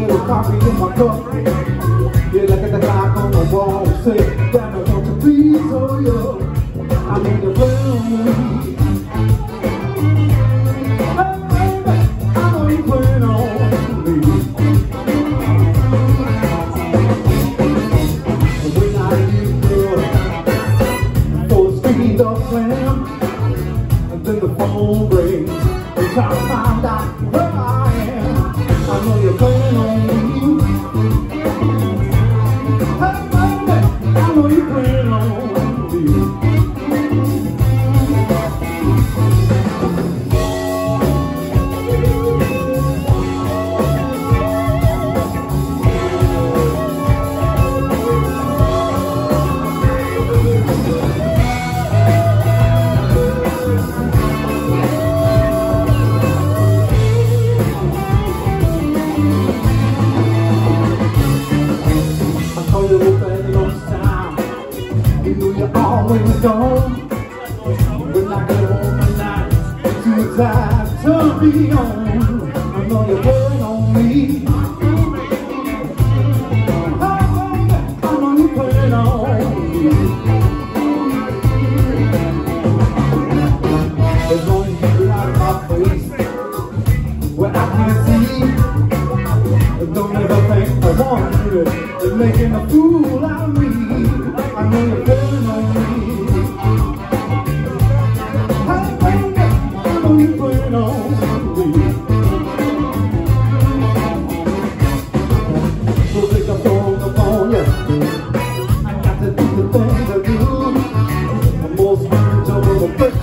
coffee in my cup. You look at the clock on the wall, say, that I want to be so young. I need a family. Am. I know you're planning on me. always gone When I get home at night too tired to be on. I know you're pulling on me. You're As long as you get out of my face Where I can't see. Don't ever think I want you You're making a fool out of me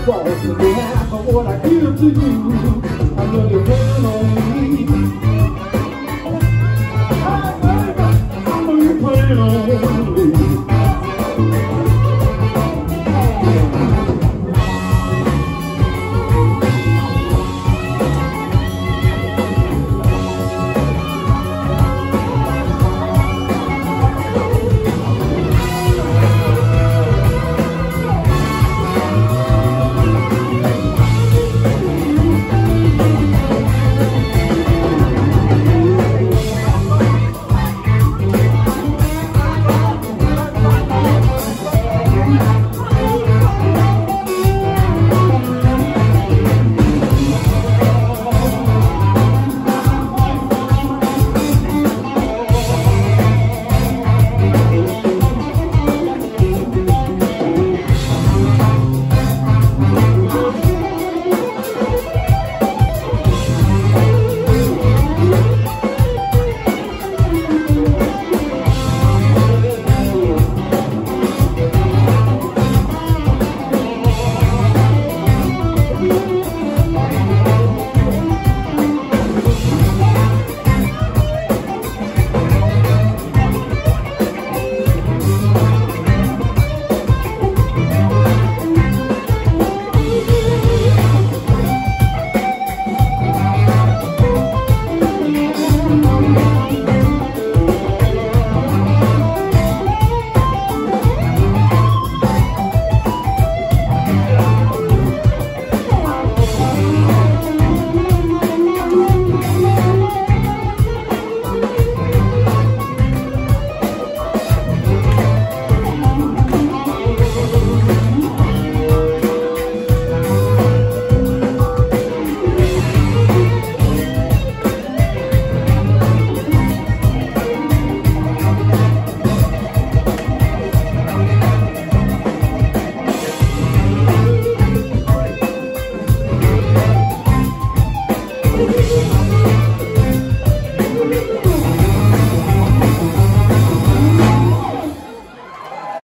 cross the behalf of what I give to you. I know you turn on me. I know a you plan on me.